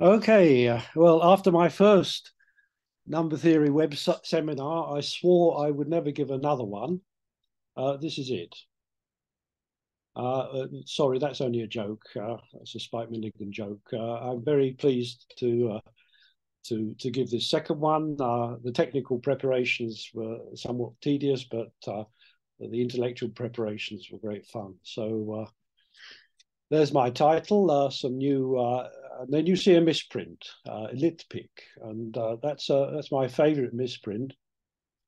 Okay, uh, well, after my first number theory web seminar, I swore I would never give another one. Uh, this is it. Uh, uh sorry, that's only a joke. Uh, that's a Spike Milligan joke. Uh, I'm very pleased to to to give this second one. the technical preparations were somewhat tedious, but the intellectual preparations were great fun. So there's my title. some new and then you see a misprint, uh, Elitpic, and uh, that's uh, that's my favourite misprint.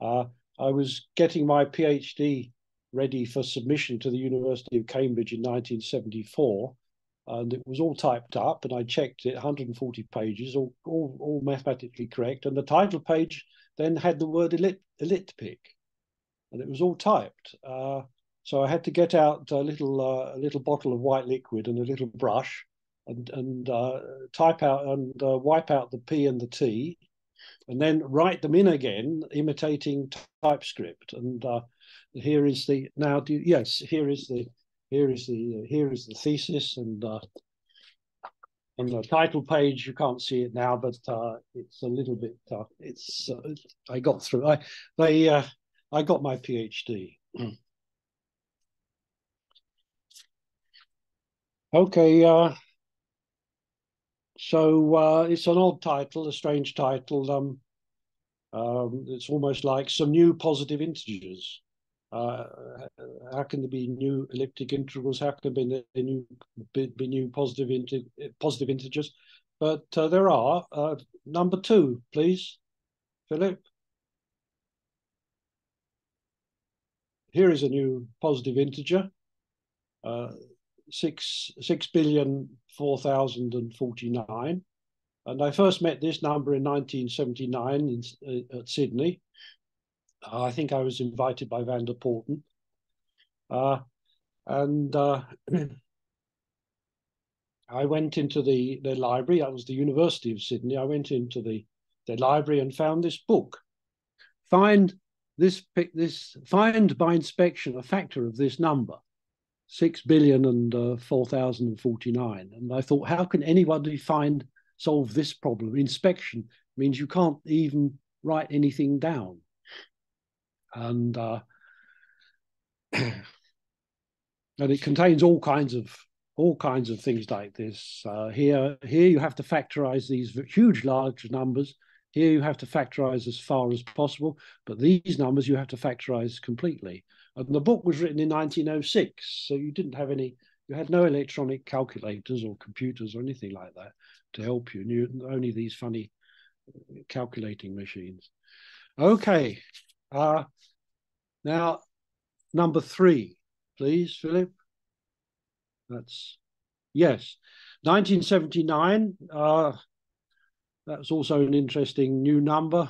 Uh, I was getting my PhD ready for submission to the University of Cambridge in 1974, and it was all typed up, and I checked it, 140 pages, all all, all mathematically correct, and the title page then had the word elit, Elitpic, and it was all typed. Uh, so I had to get out a little uh, a little bottle of white liquid and a little brush and, and uh, type out and uh, wipe out the P and the T, and then write them in again, imitating TypeScript. And uh, here is the now. Do, yes, here is the here is the here is the thesis, and uh, on the title page you can't see it now, but uh, it's a little bit. Uh, it's I got through. I they I got my PhD. Okay. So uh, it's an odd title, a strange title. Um, um, it's almost like some new positive integers. Uh, how can there be new elliptic integrals? How can there be, new be, be new positive inter, positive integers? But uh, there are. Uh, number two, please, Philip. Here is a new positive integer. Six six billion four thousand and forty nine, and I first met this number in 1979 in, uh, at Sydney. Uh, I think I was invited by van der Poorten. uh, and uh, I went into the the library. That was the University of Sydney. I went into the the library and found this book. Find this this find by inspection a factor of this number six billion and uh, four thousand and forty nine. And I thought, how can anybody find solve this problem? Inspection means you can't even write anything down, and uh, and it contains all kinds of all kinds of things like this. Uh, here, here you have to factorize these huge, large numbers. Here you have to factorize as far as possible, but these numbers you have to factorize completely. And the book was written in 1906, so you didn't have any, you had no electronic calculators or computers or anything like that to help you. and you only these funny calculating machines. Okay. Uh, now, number three, please, Philip. That's yes, 1979. Uh, that's also an interesting new number.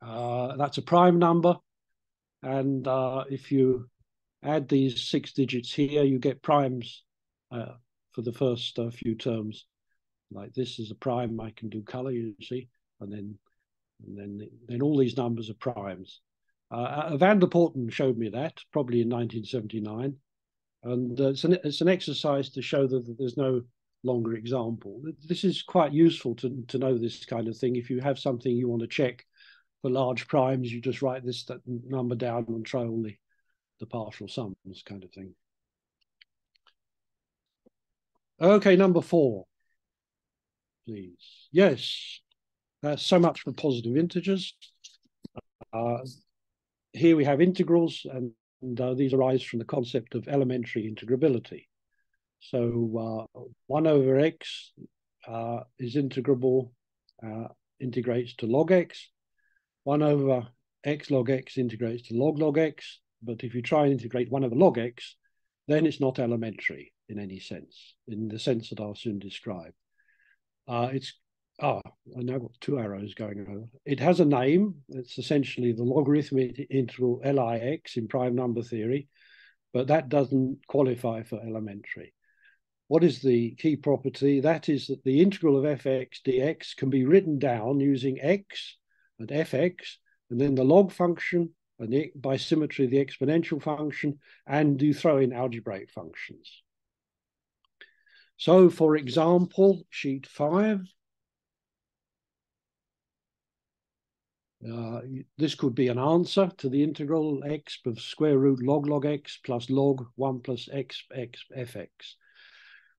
Uh, that's a prime number. And uh, if you add these six digits here, you get primes uh, for the first uh, few terms. Like this is a prime, I can do color, you see, and then and then then all these numbers are primes. Uh, uh Van der Poorten showed me that probably in 1979, and uh, it's an it's an exercise to show that, that there's no longer example. This is quite useful to to know this kind of thing. If you have something you want to check for large primes, you just write this number down and try all the, the partial sums kind of thing. Okay, number four, please. Yes, so much for positive integers. Uh, here we have integrals, and, and uh, these arise from the concept of elementary integrability. So uh, 1 over x uh, is integrable, uh, integrates to log x, 1 over x log x integrates to log log x, but if you try and integrate 1 over log x, then it's not elementary in any sense, in the sense that I'll soon describe. Uh, it's ah, I now got two arrows going over. It has a name. It's essentially the logarithmic integral Lix in prime number theory, but that doesn't qualify for elementary. What is the key property? That is that the integral of fx dx can be written down using x at fx, and then the log function, and the, by symmetry, the exponential function, and you throw in algebraic functions. So, for example, sheet five, uh, this could be an answer to the integral x of square root log log x plus log 1 plus x x fx.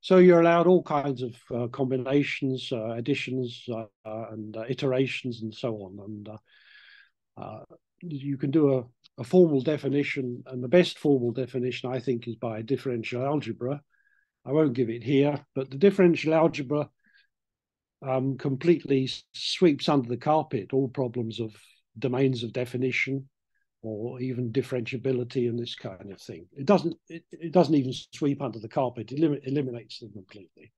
So you're allowed all kinds of uh, combinations, uh, additions, uh, and uh, iterations, and so on. And uh, you can do a, a, formal definition, and the best formal definition, I think, is by differential algebra. I won't give it here, but the differential algebra um, completely sweeps under the carpet all problems of domains of definition or even differentiability and this kind of thing. It doesn't it, it doesn't even sweep under the carpet, it elim eliminates them completely.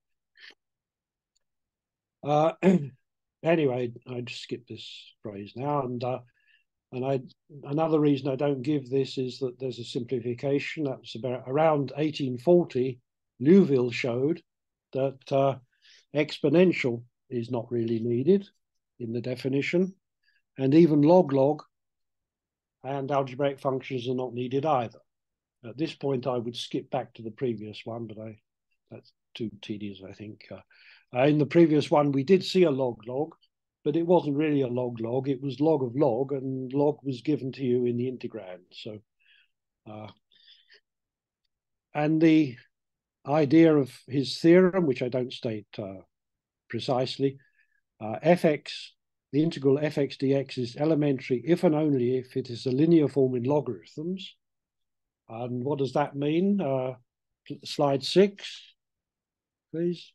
Uh, anyway, I just skip this phrase now, and uh, and I another reason I don't give this is that there's a simplification. That's about around 1840. Liouville showed that uh, exponential is not really needed in the definition, and even log log and algebraic functions are not needed either. At this point, I would skip back to the previous one, but I that's too tedious, I think. Uh, uh, in the previous one, we did see a log log, but it wasn't really a log log. It was log of log, and log was given to you in the integrand. So, uh, and the idea of his theorem, which I don't state uh, precisely, uh, fx the integral fx dx is elementary if and only if it is a linear form in logarithms. And what does that mean? Uh, slide six, please.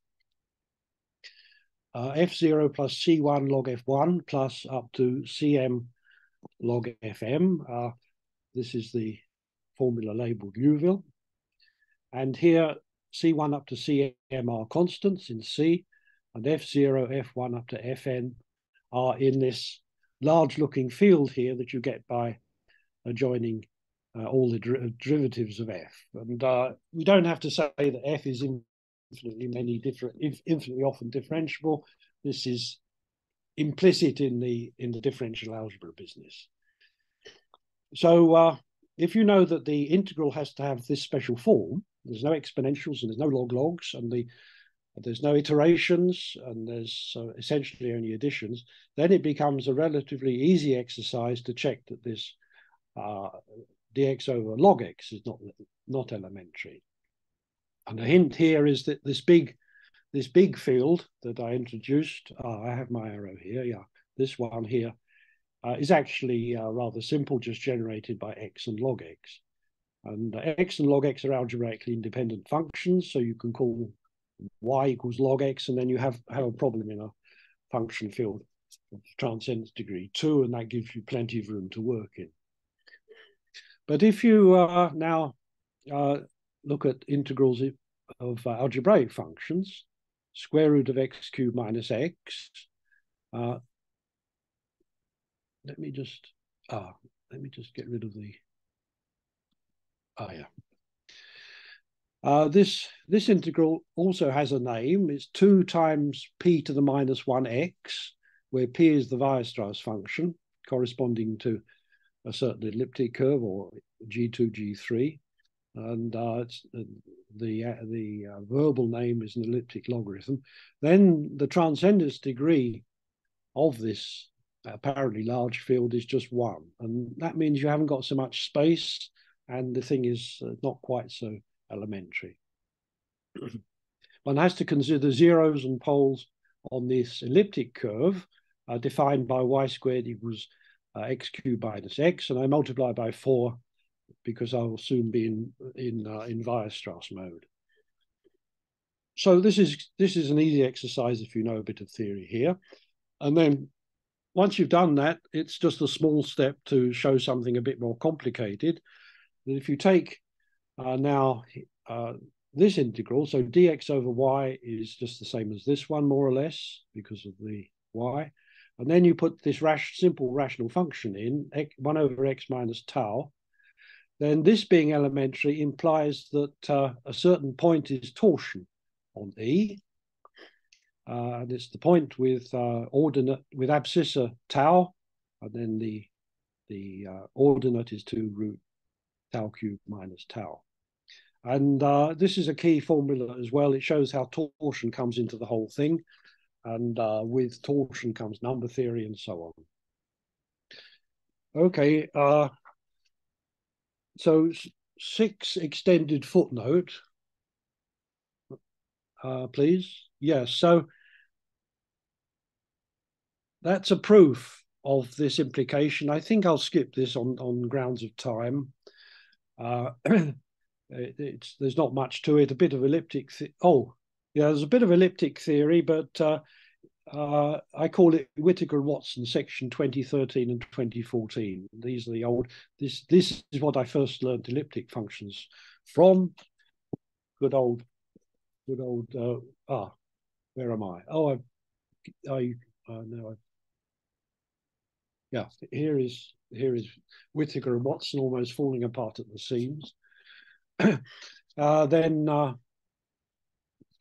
Uh, f0 plus c1 log f1 plus up to cm log fm. Uh, this is the formula labeled Liouville. And here, c1 up to cm are constants in C, and f0, f1 up to fn are in this large looking field here that you get by adjoining uh, all the der derivatives of f. And uh, we don't have to say that f is infinitely many different, infinitely often differentiable. This is implicit in the in the differential algebra business. So uh, if you know that the integral has to have this special form, there's no exponentials and there's no log logs, and the there's no iterations and there's uh, essentially only additions, then it becomes a relatively easy exercise to check that this uh, dx over log x is not, not elementary. And the hint here is that this big, this big field that I introduced, uh, I have my arrow here, yeah, this one here, uh, is actually uh, rather simple, just generated by x and log x. And x and log x are algebraically independent functions, so you can call y equals log x, and then you have, have a problem in a function field of transcendence degree two, and that gives you plenty of room to work in. But if you uh, now uh, look at integrals of uh, algebraic functions, square root of x cubed minus x, uh, let me just, ah, let me just get rid of the, ah, yeah. Uh, this, this integral also has a name. It's 2 times p to the minus 1x, where p is the Weierstrass function corresponding to a certain elliptic curve or G2, G3. And uh, uh, the, uh, the uh, verbal name is an elliptic logarithm. Then the transcendence degree of this apparently large field is just one. And that means you haven't got so much space and the thing is not quite so elementary. One has to consider zeros and poles on this elliptic curve uh, defined by y squared equals uh, x cubed minus x, and I multiply by four because I will soon be in in uh, in Weierstrass mode. So this is this is an easy exercise if you know a bit of theory here, and then once you've done that, it's just a small step to show something a bit more complicated. That if you take uh, now, uh, this integral, so dx over y is just the same as this one, more or less, because of the y. And then you put this rash, simple rational function in, x, 1 over x minus tau. Then this being elementary implies that uh, a certain point is torsion on E. Uh, and it's the point with uh, ordinate, with abscissa tau, and then the, the uh, ordinate is 2 root tau cubed minus tau. And uh, this is a key formula as well. It shows how torsion comes into the whole thing. And uh, with torsion comes number theory and so on. Okay, uh, so six extended footnote, uh, please. Yes, so that's a proof of this implication. I think I'll skip this on, on grounds of time. Uh, it's there's not much to it. A bit of elliptic. oh, yeah, there's a bit of elliptic theory, but uh, uh, I call it Whittaker and Watson, section 2013 and 2014. These are the old. This this is what I first learned elliptic functions from. Good old, good old. Uh, ah, where am I? Oh, I, I uh, no, yeah, here is here is Whittaker and Watson almost falling apart at the seams. uh, then uh,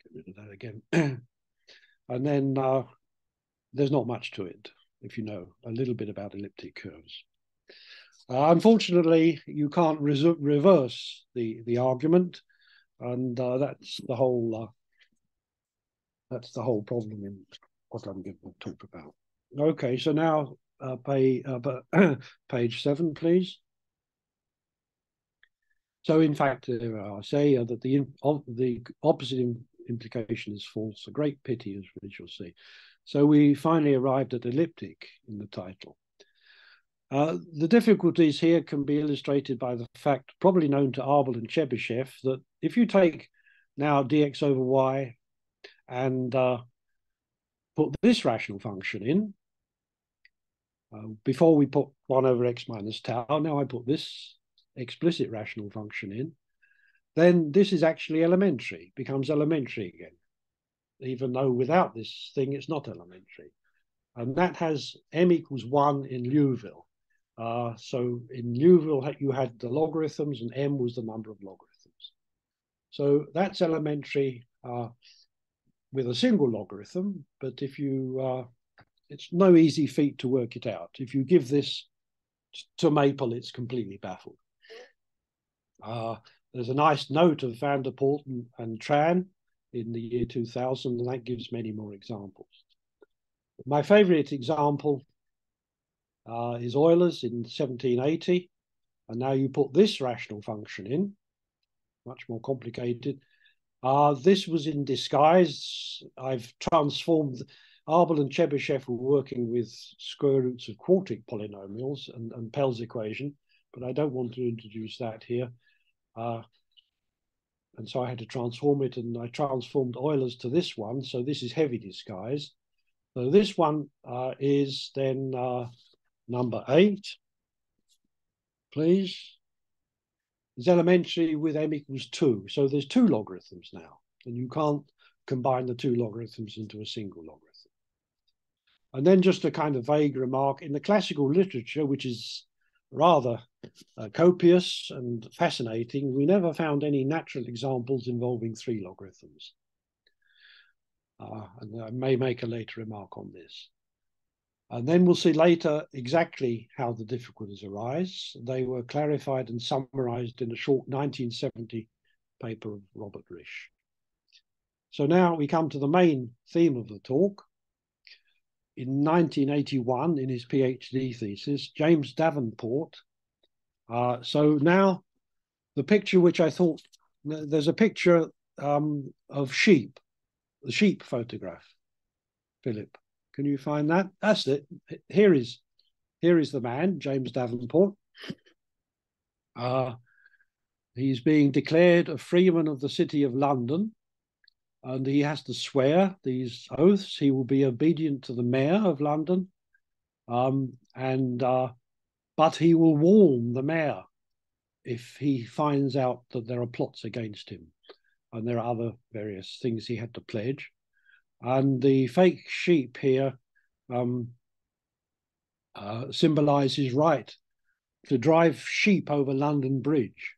get rid of that again, and then uh, there's not much to it if you know a little bit about elliptic curves. Uh, unfortunately, you can't reverse the the argument, and uh, that's the whole uh, that's the whole problem in what I'm going to talk about. Okay, so now uh, pay, uh, page seven, please. So, in fact, I say uh, that the the opposite implication is false. A great pity, as we shall see. So we finally arrived at elliptic in the title. Uh, the difficulties here can be illustrated by the fact, probably known to Abel and Chebyshev, that if you take now dx over y and uh, put this rational function in, uh, before we put 1 over x minus tau, now I put this explicit rational function in, then this is actually elementary, becomes elementary again, even though without this thing it's not elementary. And that has m equals 1 in Liouville. Uh, so in Liouville, you had the logarithms and m was the number of logarithms. So that's elementary uh, with a single logarithm, but if you uh, it's no easy feat to work it out. If you give this to Maple, it's completely baffled. Uh, there's a nice note of van der Poorten, and Tran in the year 2000, and that gives many more examples. My favorite example uh, is Euler's in 1780. And now you put this rational function in, much more complicated. Uh, this was in disguise. I've transformed Abel and Chebyshev were working with square roots of quartic polynomials and, and Pell's equation, but I don't want to introduce that here. Uh, and so I had to transform it, and I transformed Euler's to this one. So this is heavy disguise. So this one uh, is then uh, number eight, please. Is elementary with m equals two. So there's two logarithms now, and you can't combine the two logarithms into a single logarithm. And then just a kind of vague remark in the classical literature, which is rather uh, copious and fascinating, we never found any natural examples involving three logarithms. Uh, and I may make a later remark on this. And then we'll see later exactly how the difficulties arise. They were clarified and summarized in a short 1970 paper of Robert Risch. So now we come to the main theme of the talk, in 1981 in his PhD thesis, James Davenport. Uh, so now the picture which I thought there's a picture um, of sheep, the sheep photograph. Philip, can you find that? That's it. Here is here is the man, James Davenport. Uh, he's being declared a freeman of the city of London and he has to swear these oaths. He will be obedient to the mayor of London, um, and uh, but he will warn the mayor if he finds out that there are plots against him, and there are other various things he had to pledge. And the fake sheep here um, uh, symbolize his right to drive sheep over London Bridge.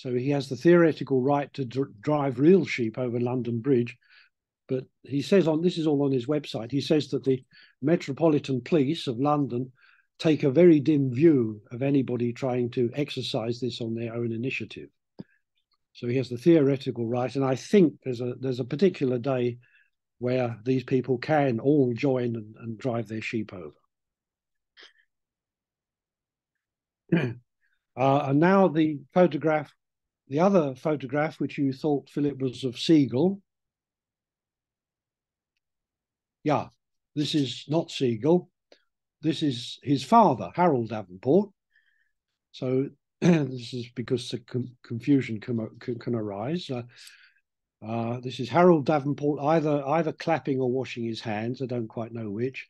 So he has the theoretical right to dr drive real sheep over London Bridge. But he says on this is all on his website. He says that the Metropolitan Police of London take a very dim view of anybody trying to exercise this on their own initiative. So he has the theoretical right, and I think there's a there's a particular day where these people can all join and, and drive their sheep over. uh, and now the photograph, the other photograph, which you thought Philip was of Siegel. Yeah, this is not Siegel. This is his father, Harold Davenport. So this is because the confusion can, can, can arise. Uh, uh, this is Harold Davenport either either clapping or washing his hands. I don't quite know which,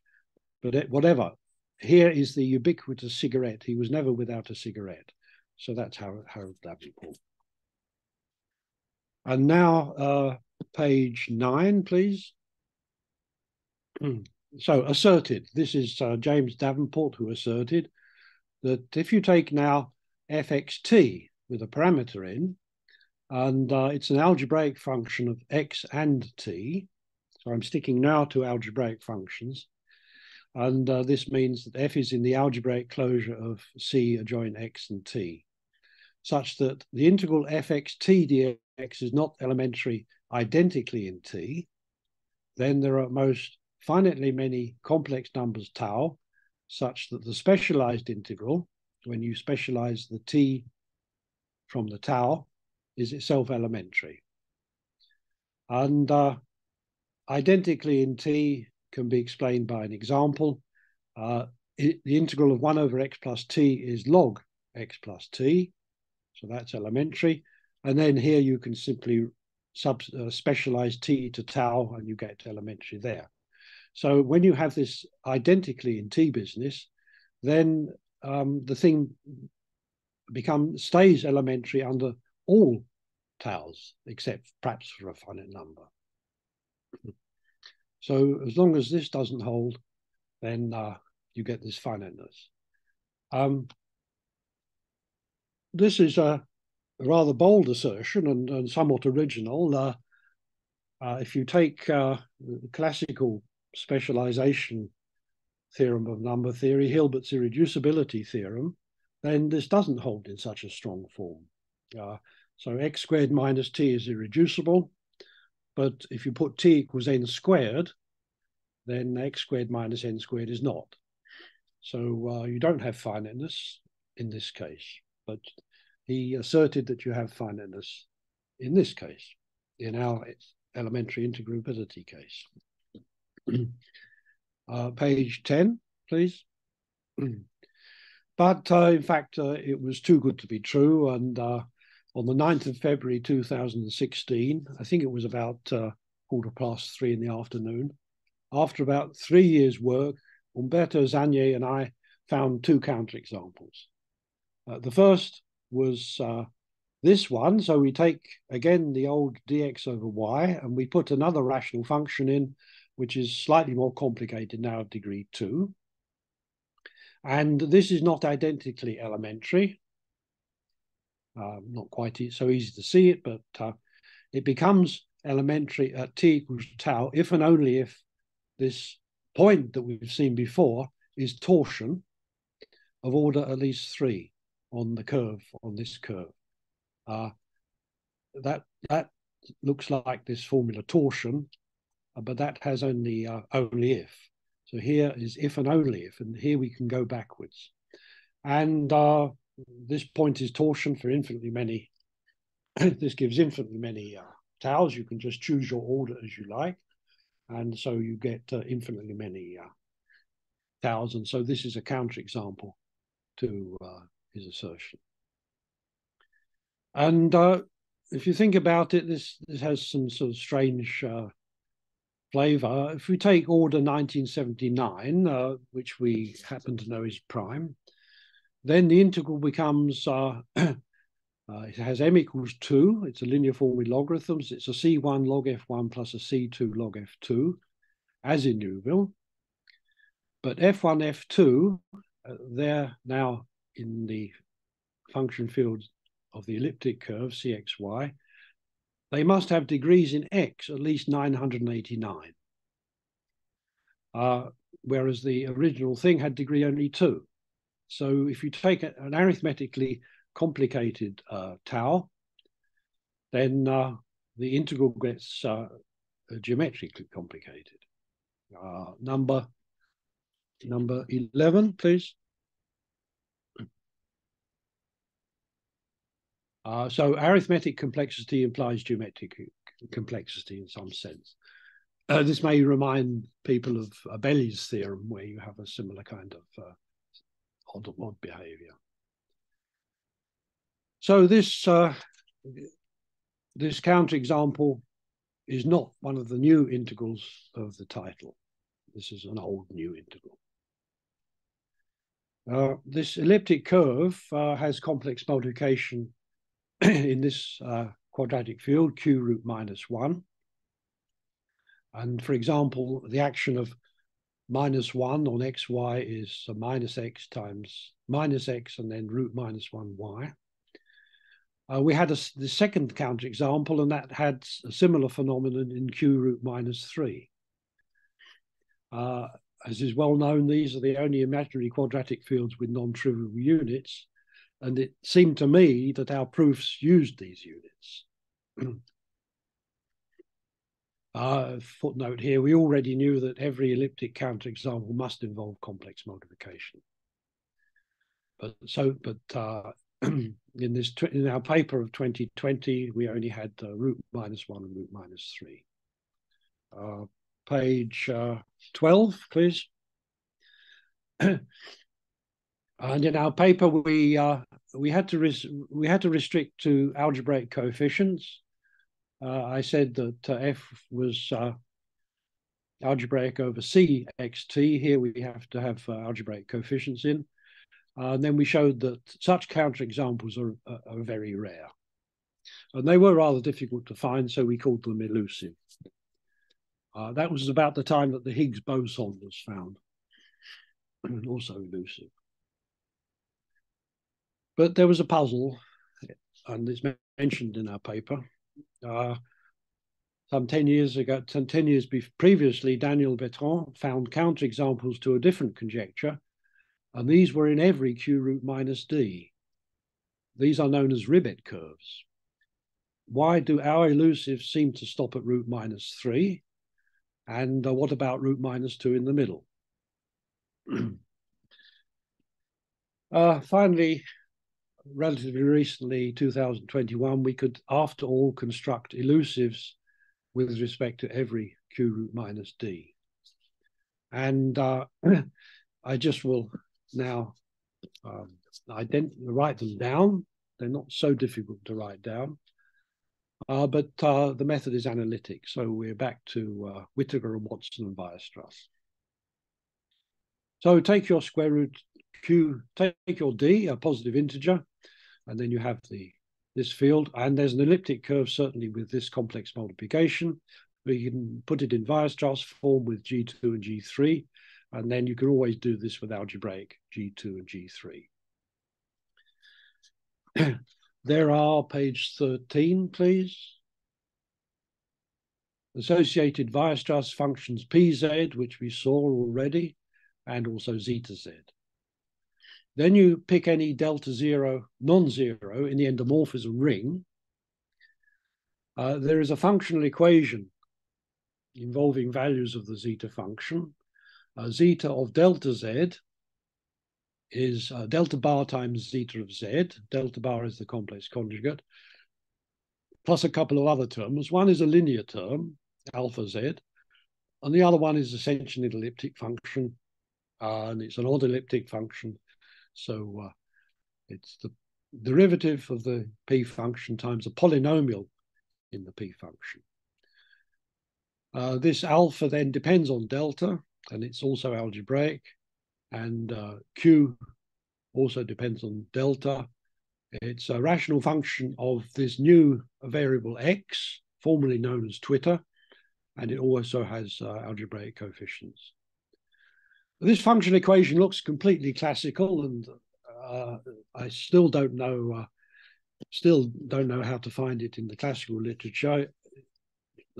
but it, whatever. Here is the ubiquitous cigarette. He was never without a cigarette. So that's Harold Davenport. And now uh, page nine, please. so asserted. This is uh, James Davenport who asserted that if you take now fxt with a parameter in, and uh, it's an algebraic function of x and t. So I'm sticking now to algebraic functions. And uh, this means that f is in the algebraic closure of c adjoint x and t, such that the integral fxt dx is not elementary identically in t. Then there are most finitely many complex numbers tau, such that the specialized integral, when you specialize the t from the tau, is itself elementary. And uh, identically in t can be explained by an example. Uh, it, the integral of 1 over x plus t is log x plus t, so that's elementary. And then here you can simply sub, uh, specialize t to tau and you get elementary there. So when you have this identically in t business, then um, the thing become stays elementary under all taus, except perhaps for a finite number. So as long as this doesn't hold, then uh, you get this finiteness. Um, this is a rather bold assertion and, and somewhat original. Uh, uh, if you take uh, the classical specialization theorem of number theory, Hilbert's irreducibility theorem, then this doesn't hold in such a strong form. Uh, so x squared minus t is irreducible, but if you put t equals n squared, then x squared minus n squared is not. So uh, you don't have finiteness in this case, but he asserted that you have finiteness in this case, in our elementary integrability case. uh, page 10, please. but uh, in fact, uh, it was too good to be true, and uh, on the 9th of February 2016, I think it was about uh, quarter past three in the afternoon, after about three years' work, Umberto Zannier and I found two counterexamples. Uh, the first was uh, this one. So we take, again, the old dx over y, and we put another rational function in, which is slightly more complicated now of degree 2. And this is not identically elementary. Uh, not quite so easy to see it, but uh, it becomes elementary at t equals tau if and only if this point that we've seen before is torsion of order at least three on the curve, on this curve. Uh, that that looks like this formula torsion, uh, but that has only uh, only if. So here is if and only if, and here we can go backwards. And uh, this point is torsion for infinitely many. this gives infinitely many uh, taus. You can just choose your order as you like. And so you get uh, infinitely many uh, taus. And so this is a counterexample to his assertion. And uh, if you think about it, this, this has some sort of strange uh, flavor. If we take order 1979, uh, which we happen to know is prime, then the integral becomes, uh, uh, it has m equals 2. It's a linear form with logarithms. It's a c1 log f1 plus a c2 log f2, as in Liouville. But f1, f2, uh, they're now in the function field of the elliptic curve, cxy. They must have degrees in x, at least 989. Uh, whereas the original thing had degree only 2. So if you take an arithmetically complicated uh, tau, then uh, the integral gets uh, geometrically complicated. Uh, number number 11, please. Uh, so arithmetic complexity implies geometric complexity in some sense. Uh, this may remind people of Abeli's theorem, where you have a similar kind of uh, odd, odd behavior. So this uh, this counterexample is not one of the new integrals of the title. This is an old new integral. Uh, this elliptic curve uh, has complex multiplication in this uh, quadratic field, q root minus 1. And for example, the action of minus 1 on xy is minus x times minus x and then root minus 1y. Uh, we had a, the second counterexample, and that had a similar phenomenon in q root minus 3. Uh, as is well known, these are the only imaginary quadratic fields with non-trivial units, and it seemed to me that our proofs used these units. uh, footnote here, we already knew that every elliptic counterexample must involve complex multiplication. But so, but uh, in this in our paper of 2020, we only had uh, root minus one and root minus three. Uh, page uh, 12, please. And in our paper, we uh, we had to we had to restrict to algebraic coefficients. Uh, I said that uh, f was uh, algebraic over c xt. Here we have to have uh, algebraic coefficients in. Uh, and then we showed that such counterexamples are, are, are very rare. And they were rather difficult to find, so we called them elusive. that was about the time that the Higgs boson was found, also elusive. But there was a puzzle, and it's mentioned in our paper. Uh, some 10 years ago, some 10 years previously, Daniel Bertrand found counterexamples to a different conjecture, and these were in every Q root minus D. These are known as Ribet curves. Why do our elusives seem to stop at root minus 3? And uh, what about root minus 2 in the middle? uh, finally, relatively recently, 2021, we could, after all, construct elusives with respect to every q root minus d. And uh, I just will now um, write them down. They're not so difficult to write down. Uh, but uh, the method is analytic. So we're back to uh, Whittaker and Watson and Weierstrass. So take your square root q, take your d, a positive integer, and then you have the this field, and there's an elliptic curve certainly with this complex multiplication. We can put it in Weierstrass form with G2 and G3, and then you can always do this with algebraic G2 and G3. there are page 13, please. Associated Weierstrass functions PZ, which we saw already, and also zeta z. Then you pick any delta zero non-zero in the endomorphism ring. Uh, there is a functional equation involving values of the zeta function. Uh, zeta of delta z is uh, delta bar times zeta of z. Delta bar is the complex conjugate, plus a couple of other terms. One is a linear term, alpha z, and the other one is essentially an elliptic function, uh, and it's an odd elliptic function so uh, it's the derivative of the p function times a polynomial in the p function. Uh, this alpha then depends on delta, and it's also algebraic, and uh, q also depends on delta. It's a rational function of this new variable x, formerly known as Twitter, and it also has uh, algebraic coefficients. This function equation looks completely classical, and uh, I still don't know. Uh, still don't know how to find it in the classical literature.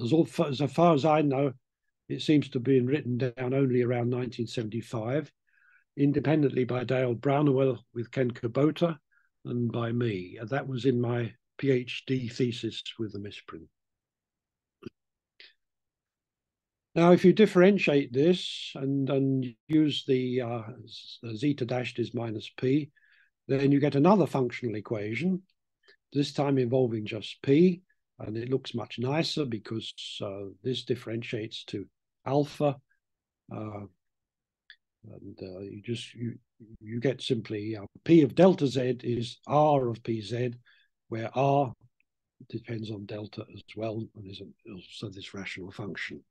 As, all, as far as I know, it seems to have been written down only around 1975, independently by Dale Brownawell with Ken Kubota and by me. That was in my PhD thesis with the misprint. Now, if you differentiate this and, and use the uh, zeta dashed is minus p, then you get another functional equation, this time involving just p, and it looks much nicer because uh, this differentiates to alpha, uh, and uh, you just you you get simply uh, p of delta z is r of pz, where r depends on delta as well, and is also this rational function.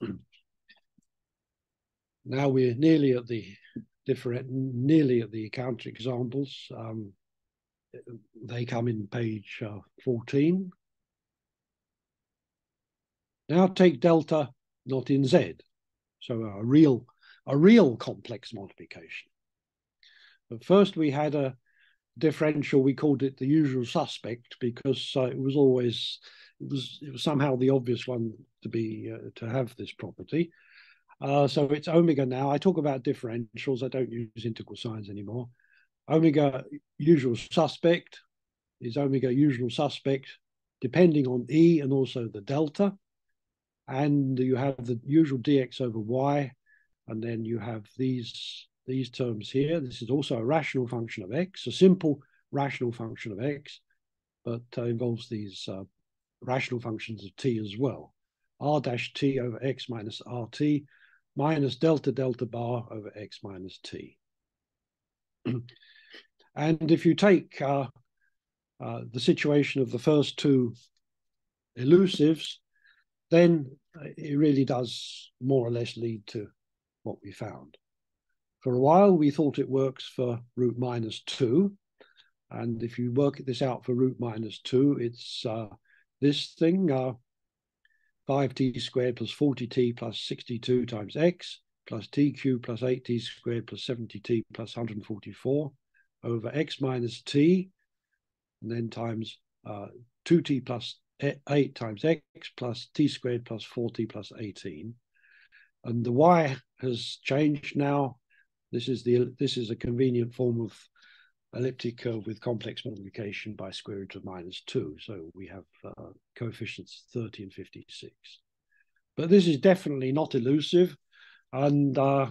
now we're nearly at the different, nearly at the counterexamples. Um, they come in page uh, 14. Now take delta not in Z, so a real a real complex multiplication. But first we had a differential. We called it the usual suspect because uh, it was always it was it was somehow the obvious one to be uh, to have this property. Uh, so it's omega now. I talk about differentials. I don't use integral signs anymore. Omega usual suspect is omega usual suspect, depending on E and also the delta. And you have the usual dx over y, and then you have these, these terms here. This is also a rational function of x, a simple rational function of x, but uh, involves these uh, rational functions of t as well. r dash t over x minus rt minus delta delta bar over x minus t. and if you take uh, uh, the situation of the first two elusives, then it really does more or less lead to what we found. For a while, we thought it works for root minus 2. And if you work this out for root minus 2, it's uh, this thing, uh, 5t squared plus 40t plus 62 times x plus t cubed plus 8t squared plus 70t plus 144 over x minus t, and then times uh, 2t plus 8 times x plus t squared plus 4t plus 18. And the y has changed now. This is the this is a convenient form of elliptic curve with complex multiplication by square root of minus 2. So we have uh, coefficients 30 and 56. But this is definitely not elusive. And uh,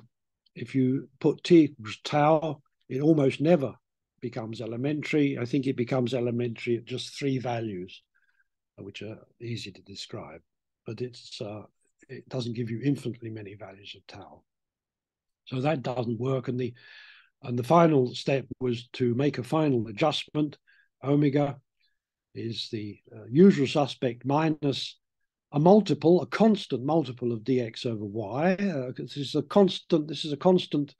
if you put t equals tau, it almost never becomes elementary. I think it becomes elementary at just three values, which are easy to describe. But it's uh, it doesn't give you infinitely many values of tau. So that doesn't work. And the and the final step was to make a final adjustment. Omega is the uh, usual suspect minus a multiple, a constant multiple of dx over y. Uh, this is a constant. This is a constant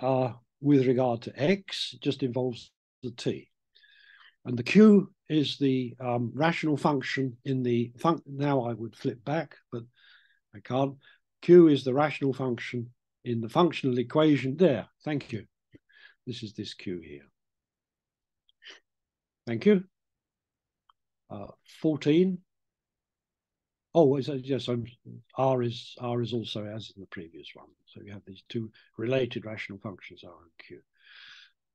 uh, with regard to x. It just involves the t, and the q is the um, rational function in the fun now I would flip back, but I can't. q is the rational function in the functional equation there. Thank you. This is this Q here. Thank you. Uh, 14. Oh, yes, I'm, R is R is also as in the previous one. So you have these two related rational functions, R and Q.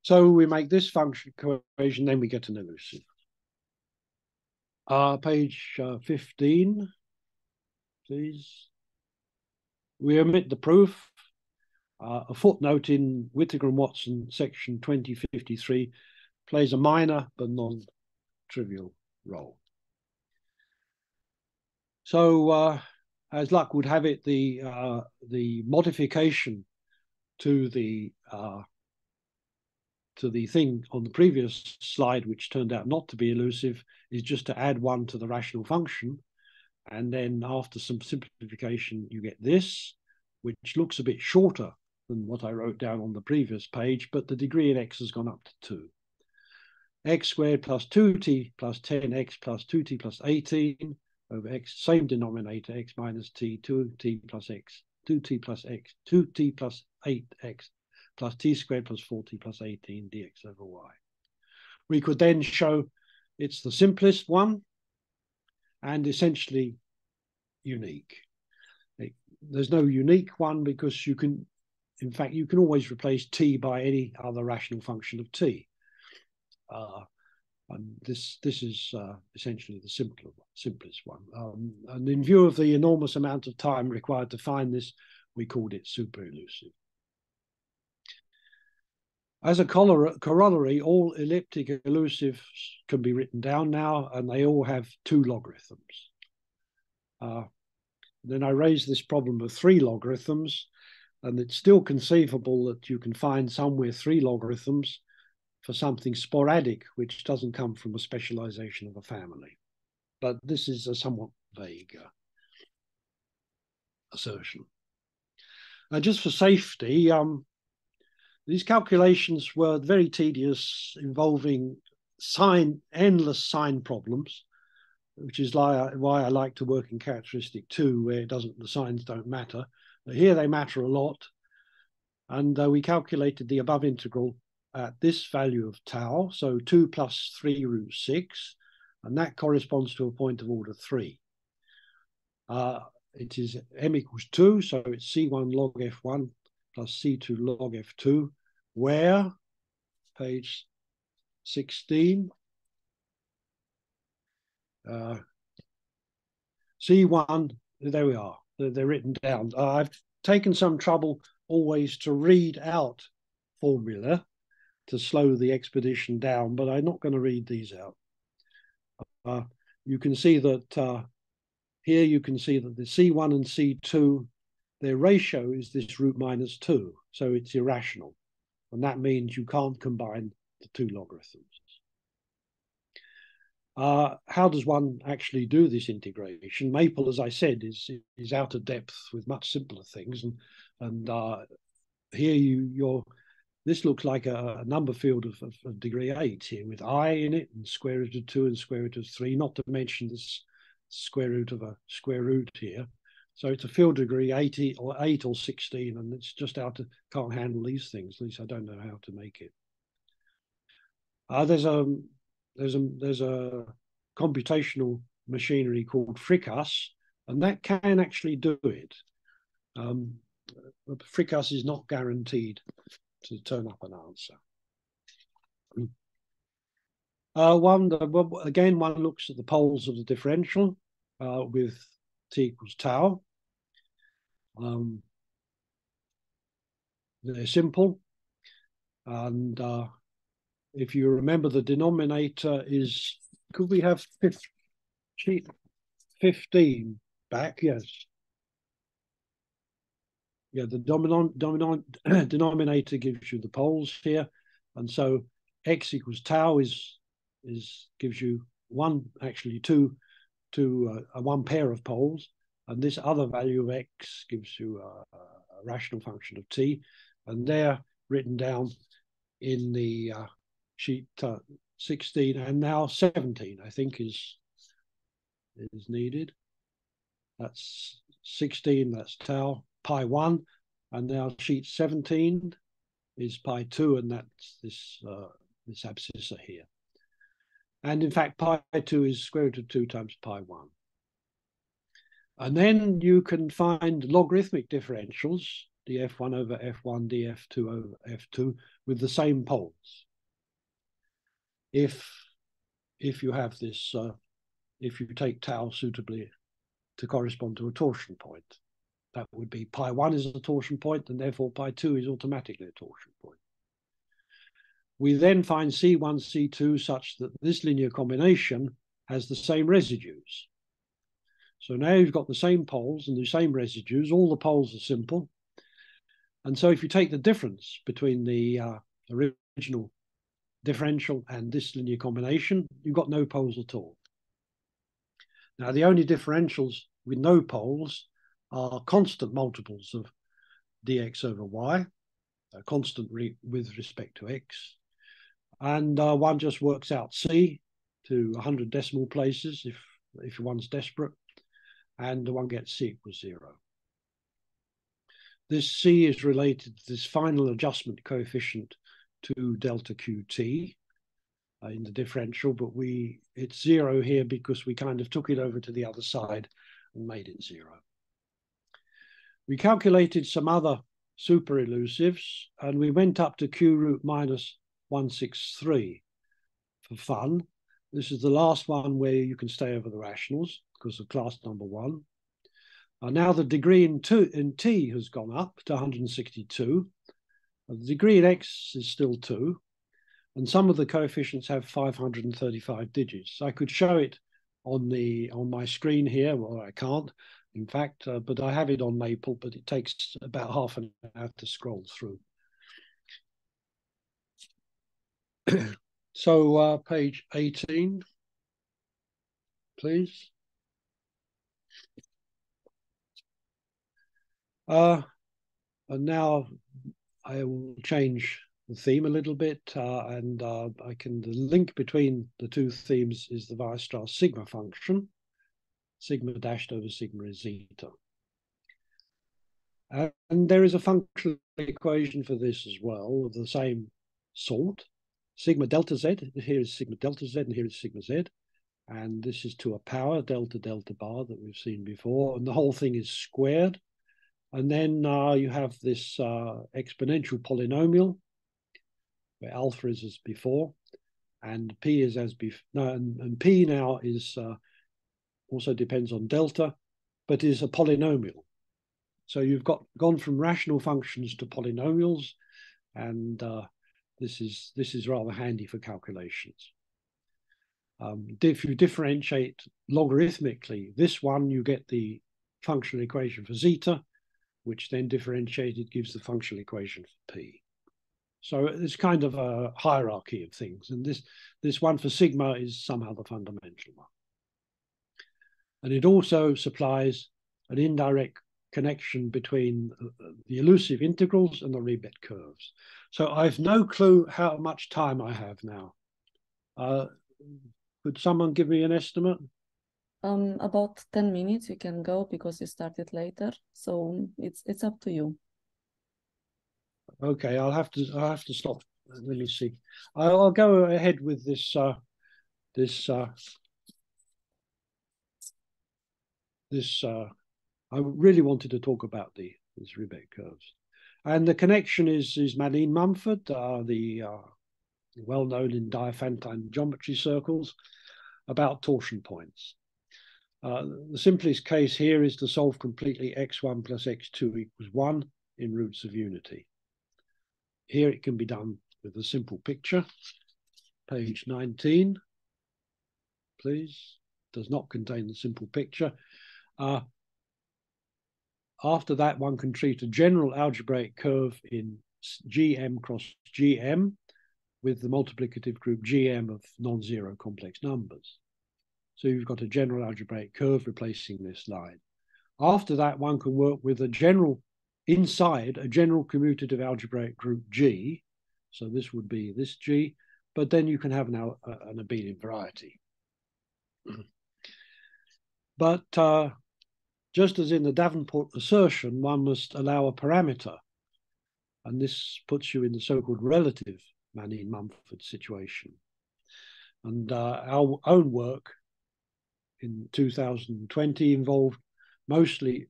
So we make this function equation, then we get an elusive. Uh, page uh, 15, please. We omit the proof uh, a footnote in Whittaker and Watson, section 2053, plays a minor but non-trivial role. So, uh, as luck would have it, the uh, the modification to the uh, to the thing on the previous slide, which turned out not to be elusive, is just to add one to the rational function, and then after some simplification, you get this, which looks a bit shorter than what I wrote down on the previous page, but the degree in x has gone up to 2. x squared plus 2t plus 10x plus 2t plus 18 over x, same denominator, x minus t, 2t plus x, 2t plus x, 2t plus 8x plus t squared plus 4t plus 18 dx over y. We could then show it's the simplest one and essentially unique. There's no unique one because you can in fact, you can always replace t by any other rational function of t. Uh, And this this is uh, essentially the simpler, simplest one. Um, and in view of the enormous amount of time required to find this, we called it super elusive. As a corollary, all elliptic elusives can be written down now, and they all have two logarithms. Uh, then I raised this problem of three logarithms, and it's still conceivable that you can find somewhere three logarithms for something sporadic, which doesn't come from a specialization of a family. But this is a somewhat vague uh, assertion. Uh, just for safety, um, these calculations were very tedious, involving sign endless sign problems, which is why I, why I like to work in characteristic two, where it doesn't the signs don't matter. Here they matter a lot, and uh, we calculated the above integral at this value of tau, so 2 plus 3 root 6, and that corresponds to a point of order 3. Uh, it is m equals 2, so it's c1 log f1 plus c2 log f2, where, page 16, uh, c1, there we are, they're, written down. I've taken some trouble always to read out formula to slow the expedition down, but I'm not going to read these out. Uh, you can see that uh, here you can see that the C1 and C2, their ratio is this root minus 2, so it's irrational. And that means you can't combine the two logarithms. Uh, how does one actually do this integration? Maple, as I said, is is out of depth with much simpler things, and and uh, here you you're this looks like a, a number field of, of, of, degree eight here with i in it and square root of two and square root of three, not to mention this square root of a square root here. So it's a field degree 80 or 8 or 16, and it's just out to can't handle these things. At least I don't know how to make it. Uh, there's a there's a there's a computational machinery called FriCAS, and that can actually do it. Um, FriCAS is not guaranteed to turn up an answer. Uh, one again, one looks at the poles of the differential uh, with t equals tau. Um, they're simple, and uh, if you remember, the denominator is. Could we have 15 back? Yes yeah, the dominant, dominant denominator gives you the poles here. And so x equals tau is, is gives you one, actually two, two uh, one pair of poles. And this other value of x gives you a, a rational function of t. And they're written down in the uh, sheet uh, 16 and now 17, I think is, is needed. That's 16, that's tau pi 1, and now sheet 17 is pi 2, and that's this, uh, this abscissa here. And in fact, pi 2 is square root of 2 times pi 1. And then you can find logarithmic differentials, df1 over f1, df2 over f2, with the same poles. If, if you have this, uh, if you take tau suitably to correspond to a torsion point that would be pi 1 is a torsion point, and therefore pi 2 is automatically a torsion point. We then find C1, C2 such that this linear combination has the same residues. So now you've got the same poles and the same residues. All the poles are simple. And so if you take the difference between the uh, original differential and this linear combination, you've got no poles at all. Now, the only differentials with no poles are constant multiples of dx over y, constant re with respect to x. And uh, one just works out c to 100 decimal places if, if one's desperate, and the one gets c equals zero. This c is related to this final adjustment coefficient to delta qt uh, in the differential, but we it's zero here because we kind of took it over to the other side and made it zero. We calculated some other super elusives and we went up to Q root minus 163 for fun. This is the last one where you can stay over the rationals because of class number one. Uh, now the degree in, two, in T has gone up to 162. The degree in X is still two. And some of the coefficients have 535 digits. I could show it on the on my screen here. Well, I can't, in fact, uh, but I have it on Maple, but it takes about half an hour to scroll through. so uh, page 18, please. Uh, and now I will change the theme a little bit, uh, and uh, I can the link between the two themes is the Weierstrass sigma function. Sigma dashed over sigma is zeta. And there is a functional equation for this as well of the same sort. Sigma delta z, here is sigma delta z and here is sigma z. And this is to a power, delta delta bar that we've seen before. And the whole thing is squared. And then uh, you have this uh, exponential polynomial where alpha is as before, and p is as before. No, and, and p now is uh, also depends on delta, but is a polynomial. So you've got gone from rational functions to polynomials, and uh, this is this is rather handy for calculations. Um, if you differentiate logarithmically, this one you get the functional equation for zeta, which then differentiated gives the functional equation for p. So it's kind of a hierarchy of things. And this, this one for sigma is somehow the fundamental one. And it also supplies an indirect connection between the elusive integrals and the Ribet curves. So I've no clue how much time I have now. Uh, could someone give me an estimate? Um, about 10 minutes you can go because you started later. So it's it's up to you. Okay, I'll have to I'll have to stop. Let me see. I'll, I'll go ahead with this uh, this uh, this. Uh, I really wanted to talk about the these Ribet curves, and the connection is is Manin Mumford, uh, the uh, well known in Diophantine geometry circles, about torsion points. Uh, the simplest case here is to solve completely x1 plus x2 equals 1 in roots of unity. Here it can be done with a simple picture. Page 19, please. Does not contain the simple picture. Uh, after that, one can treat a general algebraic curve in GM cross GM with the multiplicative group GM of non-zero complex numbers. So you've got a general algebraic curve replacing this line. After that, one can work with a general inside a general commutative algebraic group G. So this would be this G, but then you can have now an abelian variety. but uh, just as in the Davenport assertion, one must allow a parameter. And this puts you in the so-called relative Manin-Mumford situation. And uh, our own work in 2020 involved mostly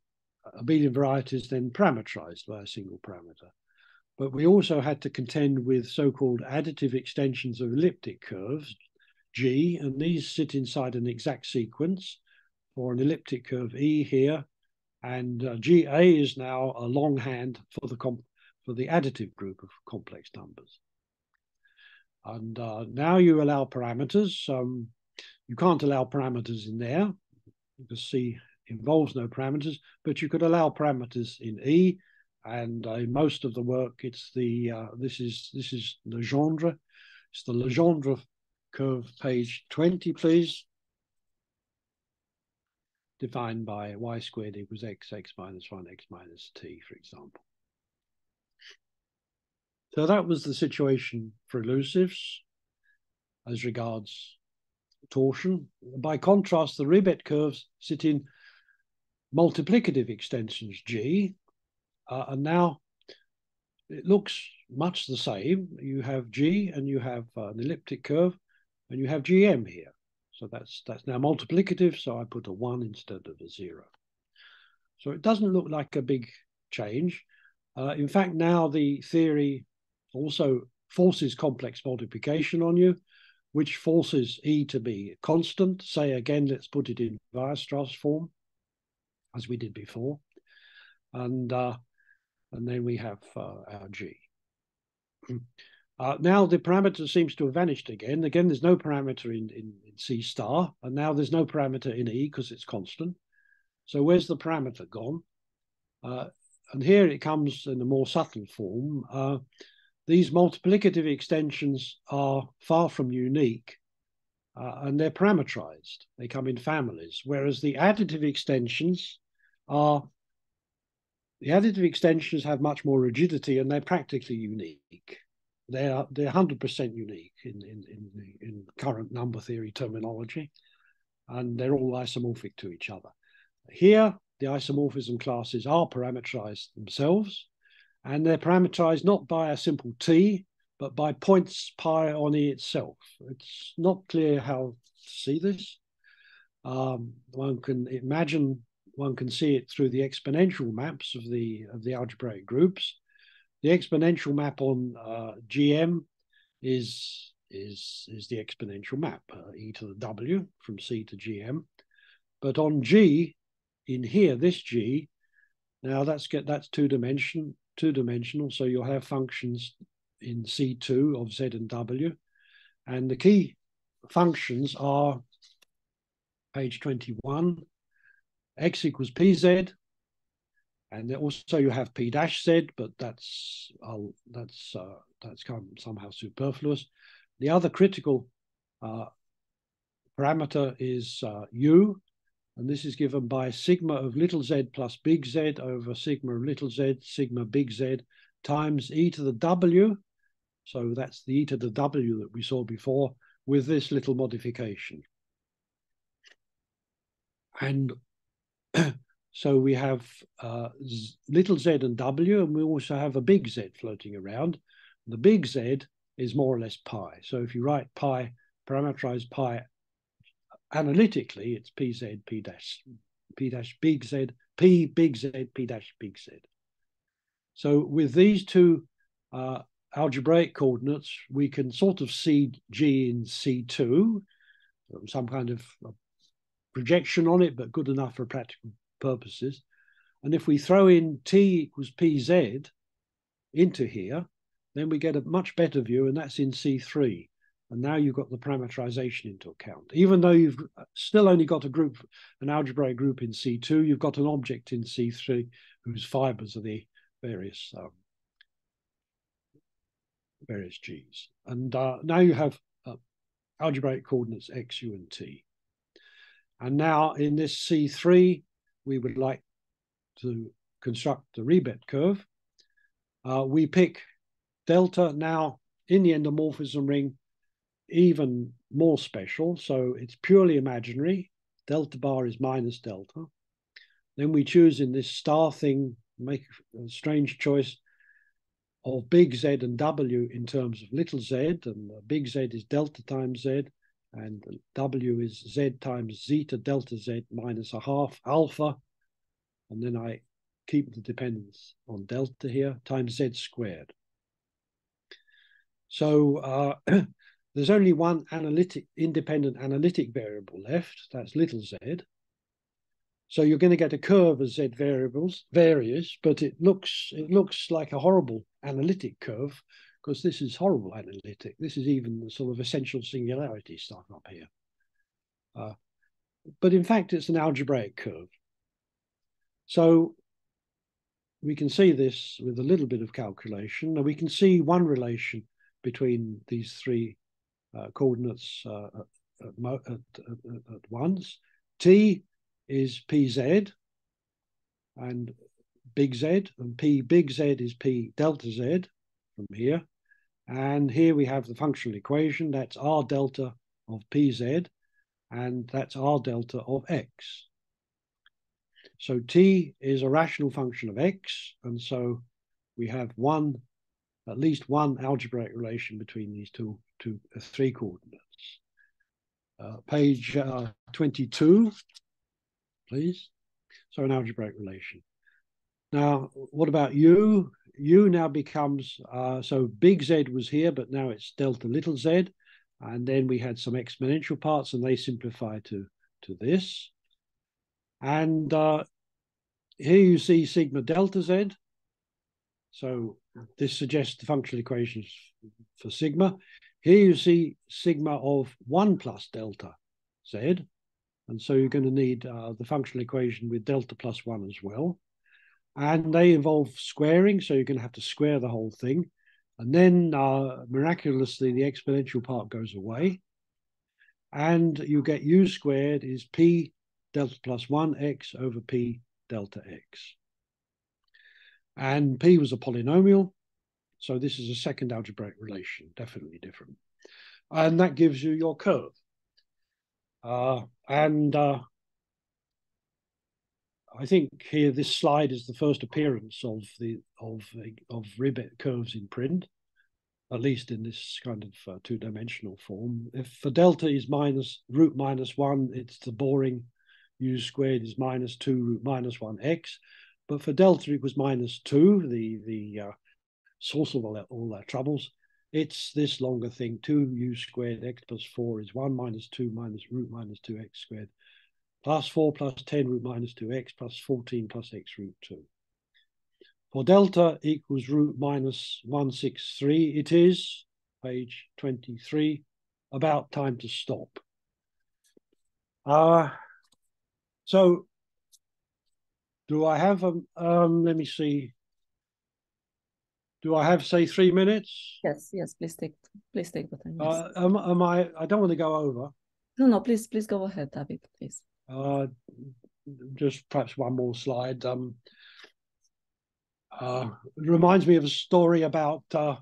abelian varieties then parameterized by a single parameter. But we also had to contend with so-called additive extensions of elliptic curves, G, and these sit inside an exact sequence for an elliptic curve E here, and uh, GA is now a longhand for the for the additive group of complex numbers. And uh, now you allow parameters. Um, you can't allow parameters in there because C involves no parameters, but you could allow parameters in E. And uh, in most of the work, it's the uh, this is this is Legendre. It's the Legendre curve, page 20, please. Defined by y squared equals x, x minus 1, x minus t, for example. So that was the situation for elusives as regards torsion. By contrast, the Ribet curves sit in multiplicative extensions G, uh, and now it looks much the same. You have G and you have uh, an elliptic curve, and you have GM here. So that's that's now multiplicative. So I put a one instead of a zero. So it doesn't look like a big change. Uh, in fact, now the theory also forces complex multiplication on you. Which forces E to be constant. Say again, let's put it in Weierstrass form, as we did before. And, uh, and then we have uh, our G. Uh, now the parameter seems to have vanished again. Again, there's no parameter in, in, in C star, and now there's no parameter in E because it's constant. So where's the parameter gone? Uh, and here it comes in a more subtle form. Uh, these multiplicative extensions are far from unique, uh, and they're parameterized. They come in families, whereas the additive extensions are the additive extensions have much more rigidity and they're practically unique. They are they're hundred percent unique in in in, in current number theory terminology, and they're all isomorphic to each other. Here, the isomorphism classes are parameterized themselves, and they're parameterized not by a simple t, but by points pi on e itself. It's not clear how to see this. Um, one can imagine, one can see it through the exponential maps of the of the algebraic groups, the exponential map on uh, GM is is is the exponential map uh, e to the w from C to GM, but on G, in here this G, now that's get that's two dimension two dimensional, so you'll have functions in C2 of Z and W, and the key functions are page 21 x equals pz and also you have p dash z, but that's I'll, that's uh, that's kind of somehow superfluous. The other critical uh, parameter is uh, u, and this is given by sigma of little z plus big Z over sigma of little z, sigma big Z times e to the w. So that's the e to the w that we saw before with this little modification. And So we have uh, little z and w, and we also have a big Z floating around. The big Z is more or less pi. So if you write pi, parameterize pi analytically, it's pz, p dash, p dash big Z, p big Z, p dash big Z. So with these two uh, algebraic coordinates, we can sort of see G in C2, some kind of projection on it, but good enough for practical purposes. And if we throw in t equals pz into here, then we get a much better view, and that's in C3. And now you've got the parameterization into account. Even though you've still only got a group, an algebraic group in C2, you've got an object in C3 whose fibers are the various um, various g's. And uh, now you have uh, algebraic coordinates x, u, and t. And now in this C3, we would like to construct the Ribet curve. Uh, we pick delta now in the endomorphism ring even more special. So it's purely imaginary. Delta bar is minus delta. Then we choose in this star thing, make a strange choice of big Z and W in terms of little z, and big Z is delta times Z, and W is Z times zeta delta Z minus a half alpha. And then I keep the dependence on delta here times Z squared. So uh, there's only one analytic independent analytic variable left, that's little z. So you're going to get a curve of z variables varies, but it looks it looks like a horrible analytic curve because this is horrible analytic. This is even the sort of essential singularity stuff up here. Uh, but in fact, it's an algebraic curve. So we can see this with a little bit of calculation. and we can see one relation between these three coordinates uh, at, at, at, once. T is PZ and big Z, and P big Z is P delta Z from here. And here we have the functional equation. That's R delta of PZ, and that's R delta of X. So T is a rational function of X, and so we have one, at least one algebraic relation between these two, uh, three coordinates. Uh, page uh, 22, please. So an algebraic relation. Now, what about U? U now becomes, uh, so big Z was here, but now it's delta little z. And then we had some exponential parts and they simplify to, to this. And uh, here you see sigma delta z. So this suggests the functional equations for sigma. Here you see sigma of 1 plus delta z. And so you're going to need uh, the functional equation with delta plus 1 as well. And they involve squaring, so you're going to have to square the whole thing. And then uh, miraculously, the exponential part goes away. And you get u squared is p delta plus 1x over p delta x. And p was a polynomial. So this is a second algebraic relation, definitely different. And that gives you your curve. Uh, and uh, I think here this slide is the first appearance of the of of Ribet curves in print, at least in this kind of uh, two-dimensional form. If for delta is minus root minus one, it's the boring u squared is minus two root minus one x. But for delta, it was minus two, the the uh, source of all that, all that troubles. It's this longer thing, two u squared x plus four is one minus two minus root minus two x squared plus 4 plus 10 root minus 2x plus 14 plus x root 2. For delta equals root minus 163, it is, page 23, about time to stop. Uh, so do I have, um, um, let me see, do I have, say, three minutes? Yes, yes, please take, please take the time. Yes. Uh, am, am I, I don't want to go over. No, no, please, please go ahead, David, please. Uh, just perhaps one more slide. Um, uh, reminds me of a story about uh,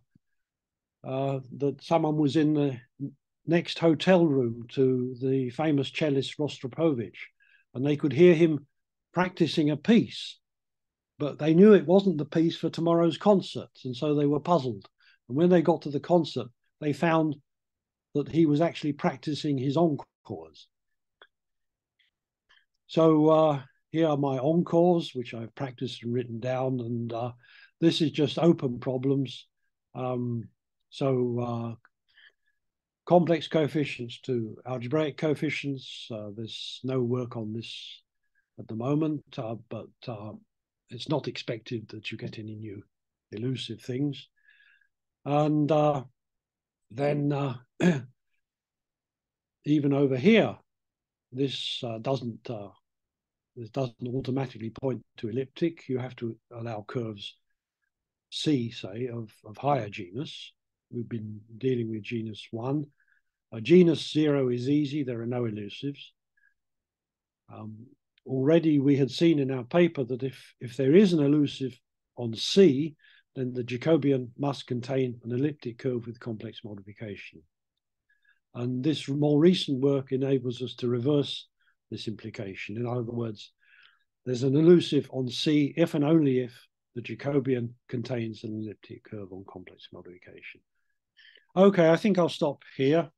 uh, that someone was in the next hotel room to the famous cellist Rostropovich, and they could hear him practicing a piece, but they knew it wasn't the piece for tomorrow's concert, and so they were puzzled. And when they got to the concert, they found that he was actually practicing his encores. So uh, here are my encores, which I've practiced and written down, and uh, this is just open problems. Um, so uh, complex coefficients to algebraic coefficients. Uh, there's no work on this at the moment, uh, but uh, it's not expected that you get any new elusive things. And then even over here, this uh, doesn't uh, this doesn't automatically point to elliptic. You have to allow curves C, say, of, of higher genus. We've been dealing with genus one. Uh, genus zero is easy. There are no elusives. Um, already we had seen in our paper that if, if there is an elusive on C, then the Jacobian must contain an elliptic curve with complex multiplication. And this more recent work enables us to reverse this implication. In other words, there's an elusive on C if and only if the Jacobian contains an elliptic curve on complex multiplication. Okay, I think I'll stop here.